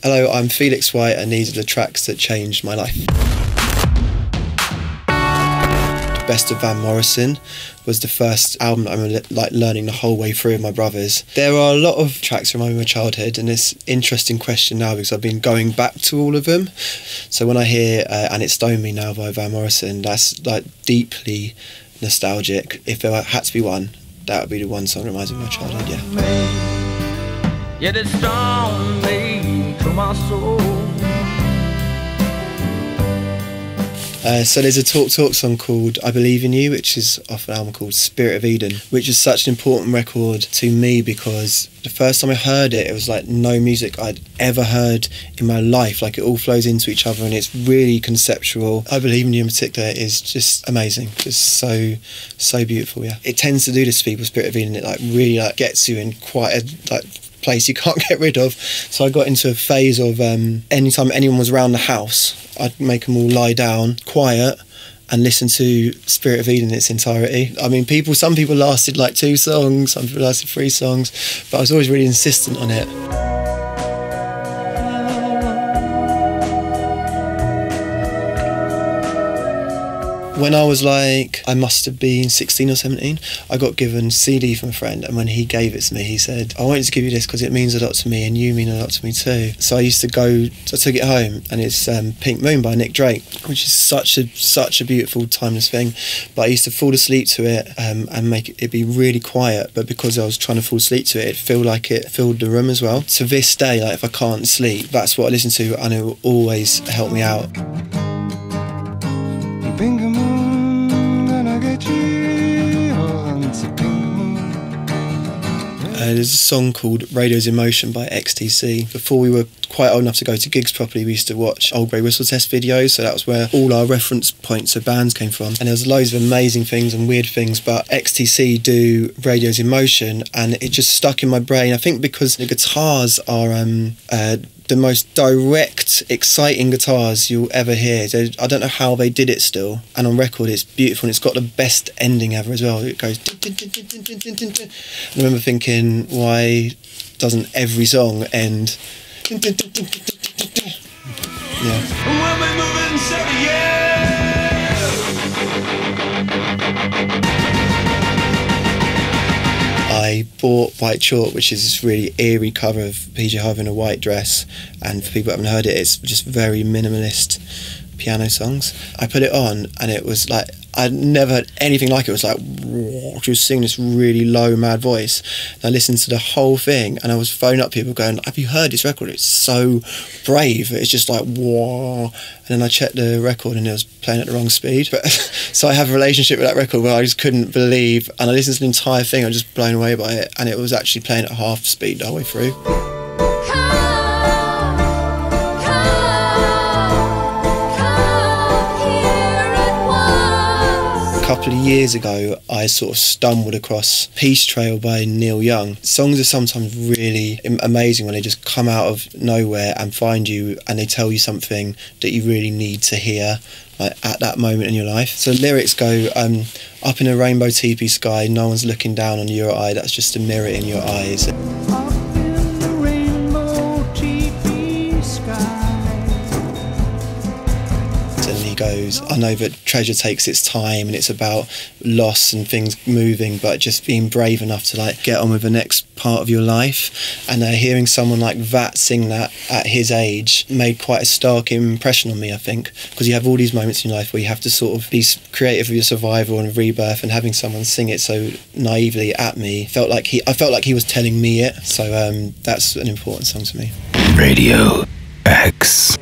Hello, I'm Felix White, and these are the tracks that changed my life. Best of Van Morrison was the first album I'm like learning the whole way through with my brothers. There are a lot of tracks from my childhood, and it's interesting question now because I've been going back to all of them. So when I hear uh, "And It Stoned Me" now by Van Morrison, that's like deeply nostalgic. If there had to be one, that would be the one song that reminds me of my childhood. Yeah. Yet it's me to my soul. Uh, so there's a Talk Talk song called I Believe in You, which is off an album called Spirit of Eden, which is such an important record to me because the first time I heard it, it was like no music I'd ever heard in my life. Like it all flows into each other and it's really conceptual. I Believe in You in particular is just amazing. Just so, so beautiful, yeah. It tends to do this to people, Spirit of Eden. It like really like gets you in quite a like place you can't get rid of. So I got into a phase of um, anytime anyone was around the house, I'd make them all lie down, quiet, and listen to Spirit of Eden in its entirety. I mean, people, some people lasted like two songs, some people lasted three songs, but I was always really insistent on it. When I was like, I must have been 16 or 17, I got given CD from a friend. And when he gave it to me, he said, I wanted to give you this because it means a lot to me and you mean a lot to me too. So I used to go, I took it home and it's um, Pink Moon by Nick Drake, which is such a such a beautiful, timeless thing. But I used to fall asleep to it um, and make it, be really quiet. But because I was trying to fall asleep to it, it felt like it filled the room as well. To this day, like if I can't sleep, that's what I listen to and it will always help me out. Uh, there's a song called Radios in Motion by XTC. Before we were quite old enough to go to gigs properly, we used to watch Old Grey Whistle Test videos, so that was where all our reference points of bands came from. And there was loads of amazing things and weird things, but XTC do Radios in Motion, and it just stuck in my brain. I think because the guitars are um, uh, the most direct, exciting guitars you'll ever hear. I don't know how they did it still. And on record, it's beautiful and it's got the best ending ever as well. It goes. I remember thinking, why doesn't every song end? I bought White Chalk, which is this really eerie cover of PJ Harvey in a white dress. And for people who haven't heard it, it's just very minimalist piano songs. I put it on, and it was like I'd never heard anything like it. It was like she was singing this really low, mad voice. And I listened to the whole thing, and I was phoning up people going, "Have you heard this record? It's so brave. It's just like whoa." And then I checked the record, and it was playing at the wrong speed. But so I have a relationship with that record where I just couldn't believe, and I listened to the entire thing. I was just blown away by it, and it was actually playing at half speed the whole way through. Couple of years ago, I sort of stumbled across Peace Trail by Neil Young. Songs are sometimes really amazing when they just come out of nowhere and find you and they tell you something that you really need to hear like, at that moment in your life. So lyrics go, um, up in a rainbow teepee sky, no one's looking down on your eye, that's just a mirror in your eyes. Goes, I know that treasure takes its time and it's about loss and things moving, but just being brave enough to like get on with the next part of your life. And uh, hearing someone like that sing that at his age made quite a stark impression on me, I think, because you have all these moments in your life where you have to sort of be creative with your survival and rebirth, and having someone sing it so naively at me felt like he, I felt like he was telling me it. So um, that's an important song to me. Radio X.